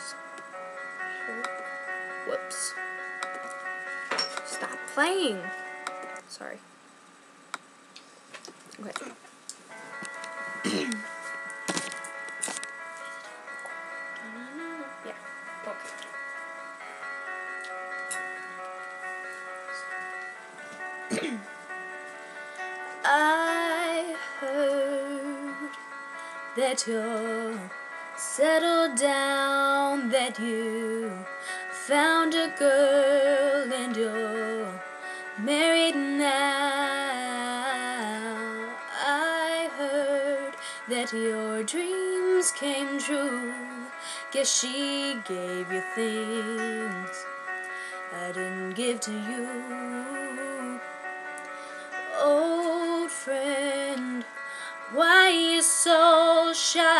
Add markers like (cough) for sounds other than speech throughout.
this. Whoops. Stop playing. Sorry. Okay. (coughs) yeah. Okay. (coughs) I heard that you're settled down, that you found a girl and you're married now. I heard that your dreams came true. Guess she gave you things I didn't give to you. Old friend, why you so shy?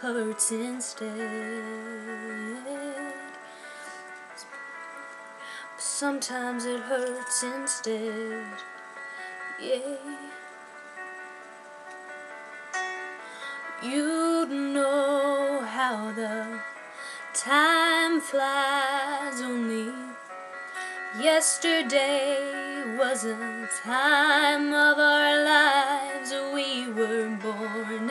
hurts instead. Sometimes it hurts instead. Yeah. You'd know how the time flies only. Yesterday was a time of our lives. We were born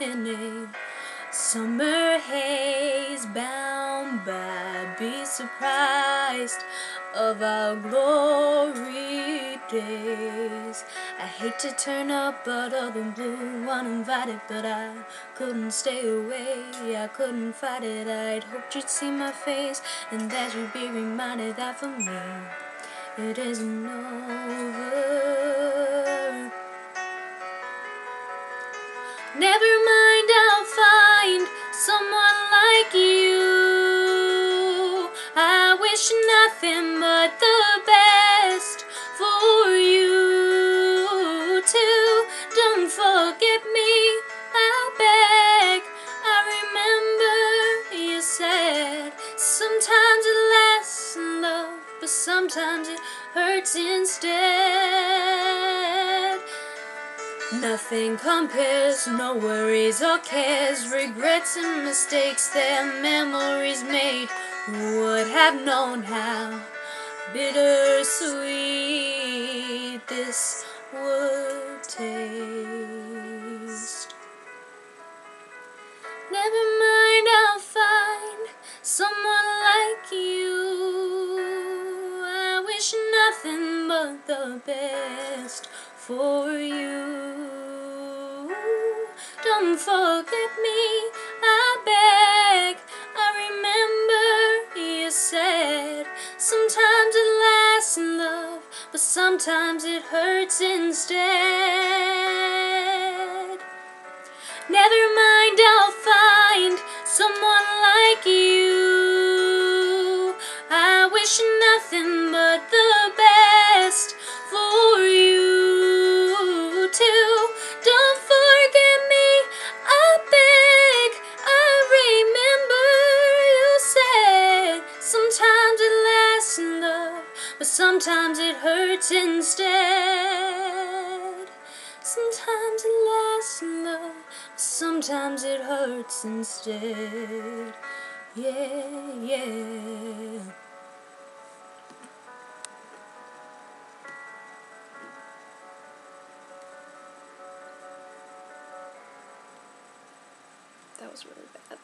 in a summer haze, bound by be surprised of our glory days. I hate to turn up out of the blue uninvited, but I couldn't stay away. I couldn't fight it. I'd hoped you'd see my face and that you'd be reminded that for me it isn't over. Wish nothing but the best for you too. Don't forget me, I beg. I remember you said sometimes it lasts in love, but sometimes it hurts instead. Nothing compares, no worries or cares, regrets and mistakes they're memories made. Who would have known how bittersweet this would taste? Never mind, I'll find someone like you. I wish nothing but the best for you. Don't forget me, I beg. I remember you said sometimes it lasts in love, but sometimes it hurts instead. Never mind, sometimes it hurts instead. Sometimes it lasts in love, sometimes it hurts instead. Yeah, yeah. That was really bad.